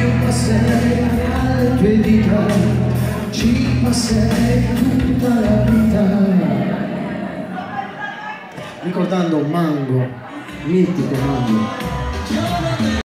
io passerei alle tue dita, ci passerei tutta la vita. Ricordando Mango, mitico Mango.